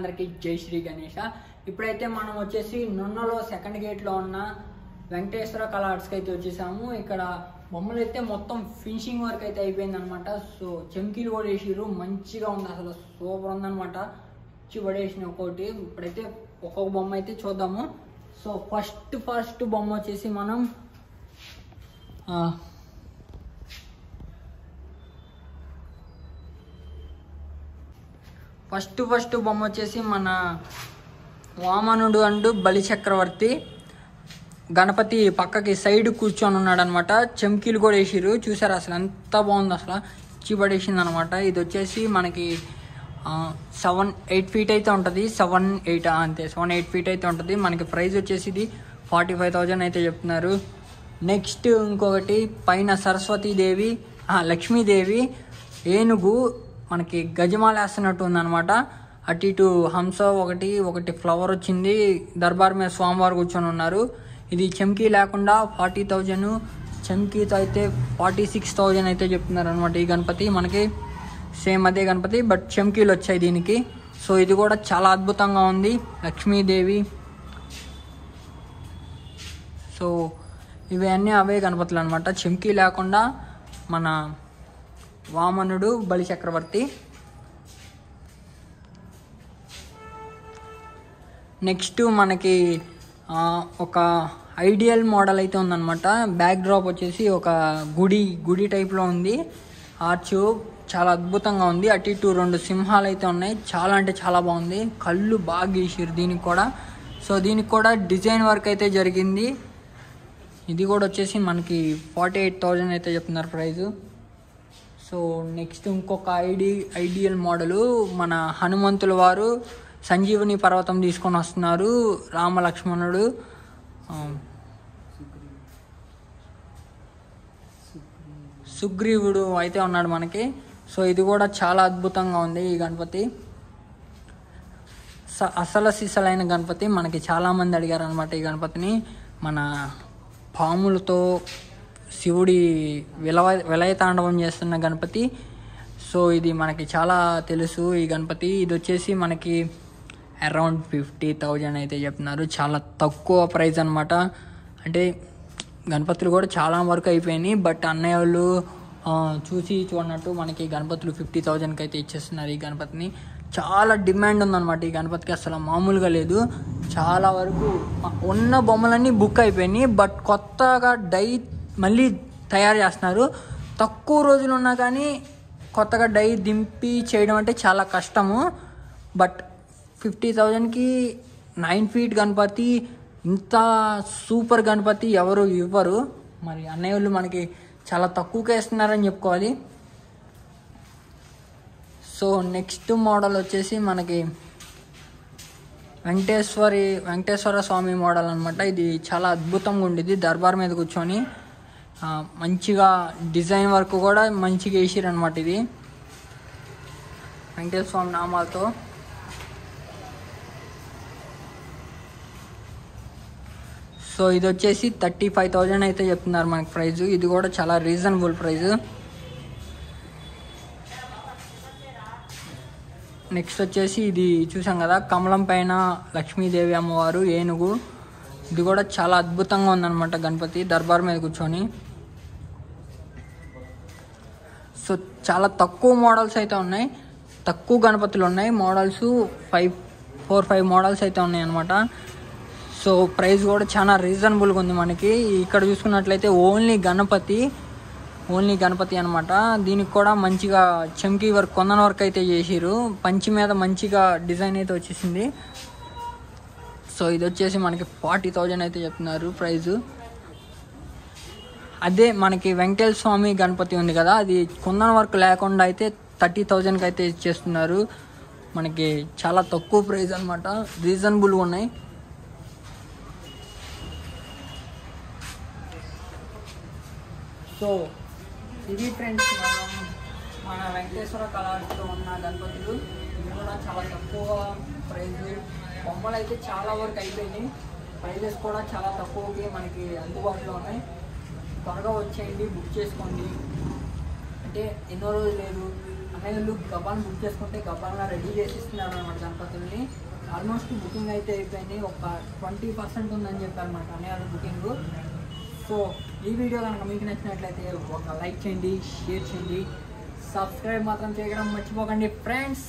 అందరికి జై శ్రీ గణేష. ఇప్పుడైతే మనం వచ్చేసి నున్నలో సెకండ్ గేట్లో ఉన్న వెంకటేశ్వర కలర్స్కి అయితే వచ్చేసాము. ఇక్కడ బొమ్మలు అయితే మొత్తం ఫినిషింగ్ వర్క్ అయితే అయిపోయింది అనమాట సో చెంకీలు కూడా వేసిరు మంచిగా ఉంది అసలు. సూపర్ ఉందనమాట. వచ్చి పడేసిన ఒక్కోటి. ఇప్పుడైతే ఒక్కొక్క బొమ్మ అయితే చూద్దాము. సో ఫస్ట్ ఫస్ట్ బొమ్మ వచ్చేసి మనం ఫస్ట్ ఫస్ట్ బొమ్మ వచ్చేసి మన వామనుడు అండ్ బలి చక్రవర్తి. గణపతి పక్కకి సైడ్ కూర్చొని ఉన్నాడు అనమాట చెంకీలు కూడా వేసిరు చూసారు అసలు ఎంత బాగుంది అసలు. చిబడేసింది అనమాట ఇది వచ్చేసి మనకి సెవెన్ ఎయిట్ ఫీట్ అయితే ఉంటుంది. సెవెన్ ఎయిట్ అంతే. సెవెన్ ఎయిట్ ఫీట్ అయితే ఉంటుంది. మనకి ప్రైస్ వచ్చేసి ఇది ఫార్టీ ఫైవ్ థౌజండ్ అయితే చెప్తున్నారు. నెక్స్ట్ ఇంకొకటి పైన సరస్వతీదేవి లక్ష్మీదేవి ఏనుగు మనకి గజమాల వేస్తున్నట్టు ఉందన్నమాట. అటు ఇటు హంస ఒకటి ఒకటి ఫ్లవర్ వచ్చింది. దర్బార్ మీద స్వామివారు కూర్చొని ఉన్నారు. ఇది చెంకీ లేకుండా ఫార్టీ థౌజండ్ చెంకీతో అయితే ఫార్టీ సిక్స్ థౌజండ్ అయితే చెప్తున్నారు అనమాట ఈ గణపతి. మనకి సేమ్ అదే గణపతి బట్ చెంకీలు వచ్చాయి దీనికి. సో ఇది కూడా చాలా అద్భుతంగా ఉంది. లక్ష్మీదేవి. సో ఇవన్నీ అవే గణపతులు అనమాట చెంకీ లేకుండా మన వామనుడు బలి చక్రవర్తి. నెక్స్ట్ మనకి ఒక ఐడియల్ మోడల్ అయితే ఉందన్నమాట. బ్యాక్ డ్రాప్ వచ్చేసి ఒక గుడి గుడి టైప్లో ఉంది. ఆర్చ్ చాలా అద్భుతంగా ఉంది. అటు ఇటు రెండు సింహాలు అయితే ఉన్నాయి. చాలా అంటే చాలా బాగుంది. కళ్ళు బాగా గీసారు దీనికి కూడా. సో దీనికి కూడా డిజైన్ వర్క్ అయితే జరిగింది. ఇది కూడా వచ్చేసి మనకి ఫార్టీ ఎయిట్ థౌజండ్ అయితే చెప్తున్నారు ప్రైజు. సో నెక్స్ట్ ఇంకొక ఐడి ఐడియల్ మోడలు మన హనుమంతుల వారు సంజీవుని పర్వతం తీసుకొని వస్తున్నారు రామలక్ష్మణుడు. సుగ్రీవుడు అయితే ఉన్నాడు మనకి. సో ఇది కూడా చాలా అద్భుతంగా ఉంది ఈ గణపతి. స- అసల సిసలైన గణపతి మనకి చాలామంది అడిగారు అనమాట ఈ గణపతిని. మన పాములతో శివుడి విలవ విలయతాండవం చేస్తున్న గణపతి. సో ఇది మనకి చాలా తెలుసు ఈ గణపతి. ఇది వచ్చేసి మనకి అరౌండ్ ఫిఫ్టీ థౌజండ్ అయితే చెప్తున్నారు. చాలా తక్కువ ప్రైస్ అనమాట అంటే గణపతులు కూడా చాలా వరకు అయిపోయినాయి. బట్ అన్నయ్య వాళ్ళు చూసి చూడనట్టు మనకి గణపతులు ఫిఫ్టీ థౌజండ్కి అయితే ఇచ్చేస్తున్నారు ఈ గణపతిని. చాలా డిమాండ్ ఉందన్నమాట ఈ గణపతికి. అసలు మామూలుగా లేదు. చాలా వరకు ఉన్న బొమ్మలన్నీ బుక్ అయిపోయినాయి. బట్ కొత్తగా డై మళ్ళీ తయారు చేస్తున్నారు. తక్కువ రోజులు ఉన్నా కానీ కొత్తగా డై దింపి చేయడం అంటే చాలా కష్టము. బట్ ఫిఫ్టీ థౌజండ్కి నైన్ ఫీట్ గణపతి ఇంత సూపర్ గణపతి ఎవరు ఇవ్వరు. మరి అన్నయ్య వాళ్ళు మనకి చాలా తక్కువకే ఇస్తున్నారని చెప్పుకోవాలి. సో నెక్స్ట్ మోడల్ వచ్చేసి మనకి వెంకటేశ్వరి వెంకటేశ్వర స్వామి మోడల్ అనమాట ఇది చాలా అద్భుతంగా ఉండేది. దర్బార్ మీద కూర్చొని మంచిగా డిజైన్ వర్క్ కూడా మంచిగా వేసిరు అనమాట ఇది. వెంకటేశ్వర స్వామి నామాలతో. సో ఇది వచ్చేసి థర్టీ ఫైవ్ థౌజండ్ అయితే చెప్తున్నారు మనకి ప్రైజ్. ఇది కూడా చాలా రీజనబుల్ ప్రైస్ నెక్స్ట్ వచ్చేసి ఇది చూసాం కదా కమలం పైన లక్ష్మీదేవి అమ్మవారు ఏనుగు. ఇది కూడా చాలా అద్భుతంగా ఉందన్నమాట గణపతి దర్బార్ మీద కూర్చొని. సో చాలా తక్కువ మోడల్స్ అయితే ఉన్నాయి. తక్కువ గణపతులు ఉన్నాయి. Models five four five models అయితే ఉన్నాయి అనమాట సో ప్రైస్ కూడా చాలా రీజనబుల్గా ఉంది మనకి. ఇక్కడ చూసుకున్నట్లయితే ఓన్లీ గణపతి ఓన్లీ గణపతి అనమాట దీనికి కూడా మంచిగా చెంకీ వర్క్ కొందన వర్క్ అయితే చేసిరు పంచి మీద మంచిగా డిజైన్ అయితే వచ్చేసింది. సో ఇది వచ్చేసి మనకి ఫార్టీ థౌజండ్ అయితే చెప్తున్నారు ప్రైజు. అదే మనకి వెంకటేశ్వర స్వామి గణపతి ఉంది కదా అది కుందన వర్క్ లేకుండా అయితే థర్టీ థౌజండ్కి అయితే ఇచ్చేస్తున్నారు. మనకి చాలా తక్కువ ప్రైస్ అనమాట రీజనబుల్గా ఉన్నాయి. సో ఇది ఫ్రెండ్స్ మనం మన వెంకటేశ్వర కళాశాలలో ఉన్న గణపతులు. ఇవి కూడా చాలా తక్కువ ప్రైజ్ బొమ్మలు అయితే చాలా వరకు అయిపోయినాయి. ప్రైజెస్ కూడా చాలా తక్కువకి మనకి అందుబాటులో ఉన్నాయి. త్వరగా వచ్చేయండి బుక్ చేసుకోండి. అంటే ఎన్నో రోజులు లేదు. అన్నయ్యలు గబాన్ బుక్ చేసుకుంటే గబాన్గా రెడీ చేసిస్తున్నారు అనమాట గణపతుల్ని ఆల్మోస్ట్ బుకింగ్ అయితే అయిపోయింది. ఒక ట్వంటీ పర్సెంట్ ఉందని చెప్పారు అన్నయ్యలు బుకింగ్ సో ఈ వీడియో కనుక మీకు నచ్చినట్లయితే ఒక లైక్ చేయండి షేర్ చేయండి. సబ్స్క్రైబ్ మాత్రం చేయడం మర్చిపోకండి. ఫ్రెండ్స్